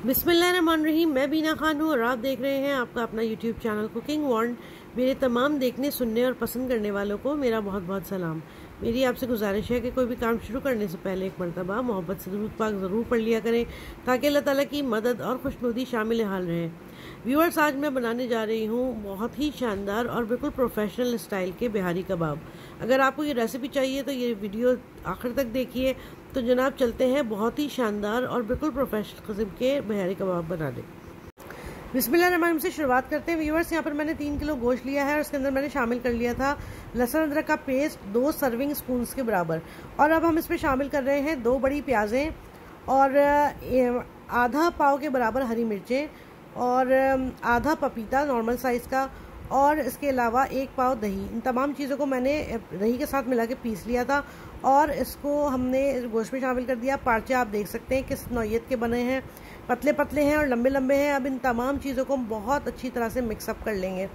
रहीम मैं बीना खान हूँ और आप देख रहे हैं आपका अपना यूट्यूब चैनल कुकिंग वॉन्ड मेरे तमाम देखने, सुनने और पसंद करने वालों को मेरा बहुत बहुत सलाम। मेरी आपसे गुजारिश है कि कोई भी काम शुरू करने से पहले एक मरतबा मोहब्बत से दूध पाक ज़रूर पढ़ लिया करें, ताकि अल्लाह ताला की मदद और खुशनुदी शामिल हाल रहे। व्यूअर्स आज मैं बनाने जा रही हूँ बहुत ही शानदार और बिल्कुल प्रोफेशनल स्टाइल के बिहारी कबाब। अगर आपको ये रेसिपी चाहिए तो ये वीडियो आखिर तक देखिए। तो जनाब चलते हैं बहुत ही शानदार और बिल्कुल प्रोफेशनल किस्म के बिहारी कबाब बनाने। बिस्मिल्लाह से शुरुआत करते हैं। व्यूवर्स यहाँ पर मैंने तीन किलो गोश्त लिया है और उसके अंदर मैंने शामिल कर लिया था लहसुन, अदरक का पेस्ट दो सर्विंग स्पून के बराबर। और अब हम इसमें शामिल कर रहे हैं दो बड़ी प्याज़ें और आधा पाव के बराबर हरी मिर्चें और आधा पपीता नॉर्मल साइज़ का और इसके अलावा एक पाव दही। इन तमाम चीज़ों को मैंने दही के साथ मिला के पीस लिया था और इसको हमने गोश्त में शामिल कर दिया। पार्चे आप देख सकते हैं किस नौीयत के बने हैं। पतले पतले हैं और लंबे लंबे हैं। अब इन तमाम चीज़ों को हम बहुत अच्छी तरह से मिक्सअप कर लेंगे।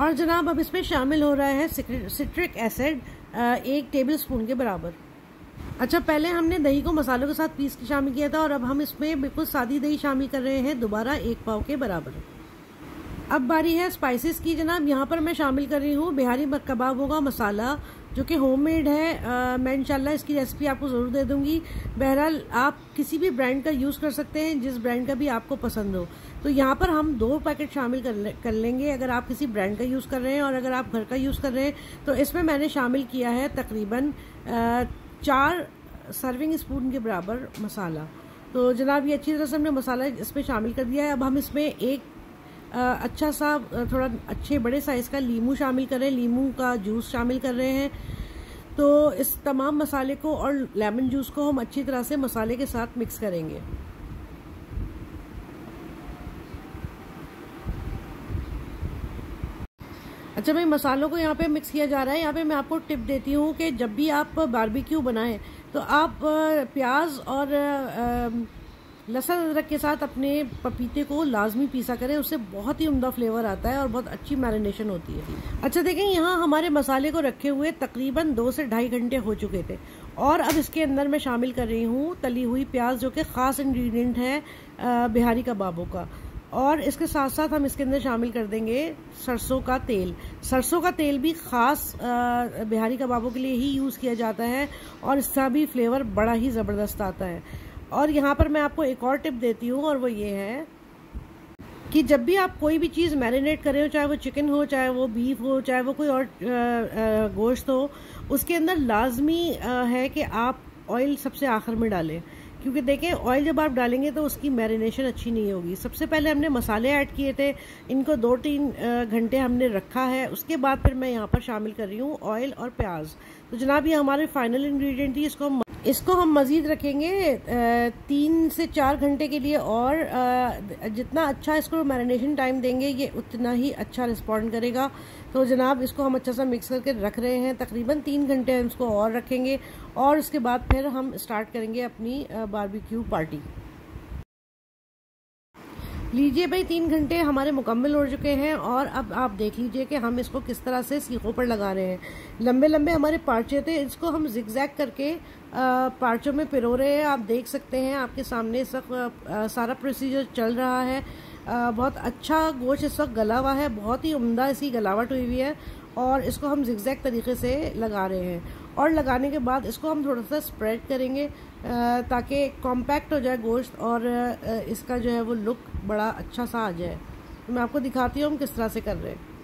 और जनाब, अब इसमें शामिल हो रहा है सिट्रिक एसिड एक टेबल स्पून के बराबर। अच्छा पहले हमने दही को मसालों के साथ पीस के शामिल किया था और अब हम इसमें बिल्कुल सादी दही शामिल कर रहे हैं, दोबारा एक पाव के बराबर। अब बारी है स्पाइसेस की जनाब। यहाँ पर मैं शामिल कर रही हूँ बिहारी कबाबों का मसाला जो कि होममेड है। आ, मैं इंशाल्लाह इसकी रेसिपी आपको ज़रूर दे दूँगी। बहरहाल आप किसी भी ब्रांड का यूज़ कर सकते हैं जिस ब्रांड का भी आपको पसंद हो। तो यहाँ पर हम दो पैकेट शामिल कर, ले, कर लेंगे अगर आप किसी ब्रांड का यूज़ कर रहे हैं और अगर आप घर का यूज़ कर रहे हैं तो इसमें मैंने शामिल किया है तकरीबन चार सर्विंग स्पून के बराबर मसाला। तो जनाब ये अच्छी तरह से हमने मसाला इसमें शामिल कर दिया है। अब हम इसमें एक अच्छा सा थोड़ा अच्छे बड़े साइज़ का लीमू शामिल कर रहे हैं, लीमू का जूस शामिल कर रहे हैं। तो इस तमाम मसाले को और लेमन जूस को हम अच्छी तरह से मसाले के साथ मिक्स करेंगे। अच्छा भाई, मसालों को यहाँ पे मिक्स किया जा रहा है। यहाँ पे मैं आपको टिप देती हूँ कि जब भी आप बारबेक्यू बनाएँ तो आप प्याज और लहसुन अदरक के साथ अपने पपीते को लाजमी पीसा करें, उससे बहुत ही उमदा फ्लेवर आता है और बहुत अच्छी मैरिनेशन होती है। अच्छा देखें, यहाँ हमारे मसाले को रखे हुए तकरीबन दो से ढाई घंटे हो चुके थे। और अब इसके अंदर मैं शामिल कर रही हूँ तली हुई प्याज, जो कि ख़ास इन्ग्रीडियंट है बिहारी कबाबों का। और इसके साथ साथ हम इसके अंदर शामिल कर देंगे सरसों का तेल। सरसों का तेल भी ख़ास बिहारी कबाबों के लिए ही यूज़ किया जाता है और इसका भी फ्लेवर बड़ा ही ज़बरदस्त आता है। और यहाँ पर मैं आपको एक और टिप देती हूँ, और वो ये है कि जब भी आप कोई भी चीज़ मैरिनेट करें हो, चाहे वो चिकन हो, चाहे वो बीफ हो, चाहे वो कोई और गोश्त हो, उसके अंदर लाजमी है कि आप ऑयल सबसे आखिर में डालें। क्योंकि देखें, ऑयल जब आप डालेंगे तो उसकी मैरिनेशन अच्छी नहीं होगी। सबसे पहले हमने मसाले ऐड किए थे, इनको दो तीन घंटे हमने रखा है। उसके बाद फिर मैं यहाँ पर शामिल कर रही हूँ ऑयल और प्याज। तो जनाब, ये हमारे फाइनल इन्ग्रीडियंट थी, इसको हम इसको हम मज़ीद रखेंगे तीन से चार घंटे के लिए और जितना अच्छा इसको मैरिनेशन टाइम देंगे, ये उतना ही अच्छा रिस्पॉन्ड करेगा। तो जनाब, इसको हम अच्छा सा मिक्स करके रख रहे हैं। तकरीबन तीन घंटे हम इसको और रखेंगे और उसके बाद फिर हम स्टार्ट करेंगे अपनी बारबेक्यू पार्टी लीजिए भाई, तीन घंटे हमारे मुकम्मल हो चुके हैं और अब आप देख लीजिए कि हम इसको किस तरह से सीखों पर लगा रहे हैं। लंबे लंबे हमारे पार्चे थे, इसको हम जिगजैग करके पार्चों में पिरो रहे हैं। आप देख सकते हैं, आपके सामने इस वक्त सारा प्रोसीजर चल रहा है। बहुत अच्छा गोश्त इस वक्त गला हुआ है, बहुत ही उम्दा इसकी गलावट हुई हुई है और इसको हम जिगजैग तरीके से लगा रहे हैं। और लगाने के बाद इसको हम थोड़ा सा स्प्रेड करेंगे ताकि कॉम्पैक्ट हो जाए गोश्त और इसका जो है वो लुक बड़ा अच्छा सा आ जाए। तो मैं आपको दिखाती हूँ हम किस तरह से कर रहे हैं।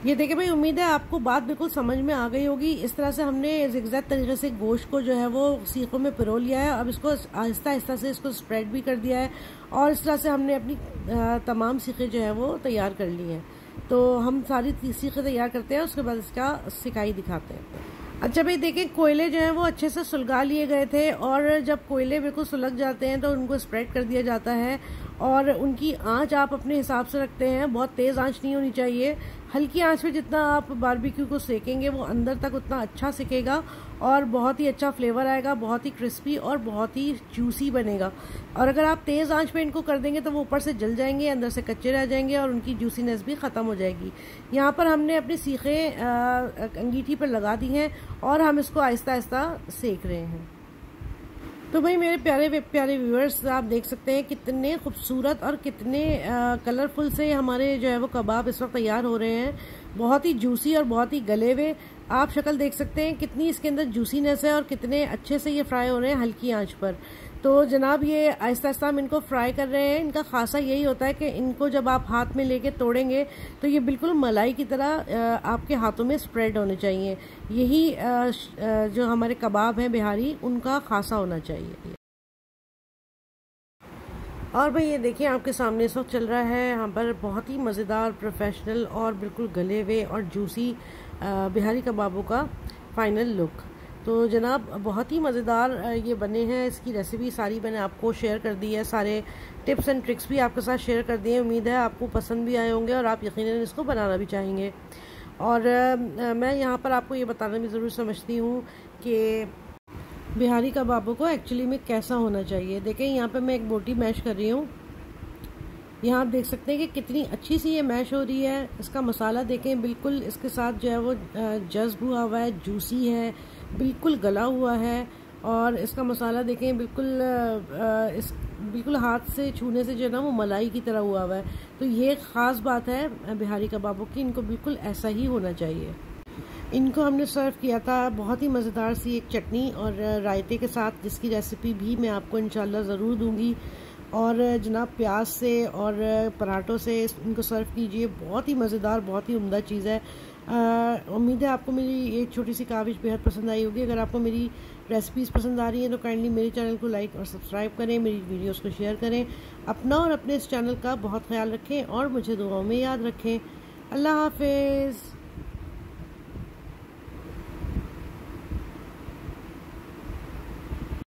ये देखिए भाई, उम्मीद है आपको बात बिल्कुल समझ में आ गई होगी। इस तरह से हमने जिगजैग तरीके से गोश्त को जो है वो सीखों में पिरो लिया है। अब इसको आहिस्ता आहिस्ता से इसको स्प्रेड भी कर दिया है और इस तरह से हमने अपनी तमाम सीखें जो है वो तैयार कर ली हैं। तो हम सारी सीखें तैयार करते हैं, उसके बाद इसका सिकाई दिखाते हैं। अच्छा भाई, देखें, कोयले जो है वो अच्छे से सुलगा लिए गए थे और जब कोयले बिल्कुल सुलग जाते हैं तो उनको स्प्रेड कर दिया जाता है और उनकी आँच आप अपने हिसाब से रखते हैं, बहुत तेज़ आँच नहीं होनी चाहिए। हल्की आँच पे जितना आप बारबेक्यू को सेकेंगे, वो अंदर तक उतना अच्छा सिकेगा और बहुत ही अच्छा फ्लेवर आएगा, बहुत ही क्रिस्पी और बहुत ही जूसी बनेगा। और अगर आप तेज़ आँच पे इनको कर देंगे तो वो ऊपर से जल जाएँगे, अंदर से कच्चे रह जाएँगे और उनकी जूसीनेस भी ख़त्म हो जाएगी। यहाँ पर हमने अपनी सीखे अंगीठी पर लगा दी हैं और हम इसको आहिस्ता आहिस्ता सेक रहे हैं। तो भाई मेरे प्यारे प्यारे व्यूअर्स आप देख सकते हैं कितने खूबसूरत और कितने कलरफुल से हमारे जो है वो कबाब इस वक्त तैयार हो रहे हैं। बहुत ही जूसी और बहुत ही गले हुए। आप शक्ल देख सकते हैं कितनी इसके अंदर जूसीनेस है और कितने अच्छे से ये फ्राई हो रहे हैं हल्की आँच पर। तो जनाब ये आहिस्ता आहिस्ता हम इनको फ्राई कर रहे हैं। इनका खासा यही होता है कि इनको जब आप हाथ में लेके तोड़ेंगे तो ये बिल्कुल मलाई की तरह आपके हाथों में स्प्रेड होने चाहिए। यही जो हमारे कबाब हैं बिहारी, उनका खासा होना चाहिए। और भाई ये देखिए, आपके सामने इस वक्त चल रहा है। यहाँ पर बहुत ही मज़ेदार प्रोफेशनल और बिल्कुल गले हुए और जूसी बिहारी कबाबों का फाइनल लुक तो जनाब, बहुत ही मज़ेदार ये बने हैं। इसकी रेसिपी सारी मैंने आपको शेयर कर दी है। सारे टिप्स एंड ट्रिक्स भी आपके साथ शेयर कर दिए उम्मीद है आपको पसंद भी आए होंगे और आप यकीनन इसको बनाना भी चाहेंगे। और मैं यहाँ पर आपको ये बताना भी ज़रूर समझती हूँ कि बिहारी कबाबों को एक्चुअली में कैसा होना चाहिए। देखें, यहाँ पर मैं एक बोटी मैश कर रही हूँ। यहाँ आप देख सकते हैं कि कितनी अच्छी सी ये मैश हो रही है। इसका मसाला देखें, बिल्कुल इसके साथ जो है वो जज्ब हुआ हुआ है जूसी है। बिल्कुल गला हुआ है और इसका मसाला देखें, बिल्कुल इस, बिल्कुल हाथ से छूने से जो है ना, वो मलाई की तरह हुआ हुआ है। तो ये ख़ास बात है बिहारी कबाबों की, इनको बिल्कुल ऐसा ही होना चाहिए। इनको हमने सर्व किया था बहुत ही मज़ेदार सी एक चटनी और रायते के साथ, जिसकी रेसिपी भी मैं आपको इंशाल्लाह ज़रूर दूँगी। और जनाब प्याज से और पराठों से इनको सर्व कीजिए। बहुत ही मज़ेदार, बहुत ही उम्दा चीज़ है। उम्मीद है आपको मेरी ये छोटी सी काविश बेहद पसंद आई होगी। अगर आपको मेरी रेसिपीज़ पसंद आ रही हैं तो काइंडली मेरे चैनल को लाइक और सब्सक्राइब करें, मेरी वीडियोस को शेयर करें। अपना और अपने इस चैनल का बहुत ख्याल रखें और मुझे दुआओं में याद रखें। अल्लाह हाफिज़।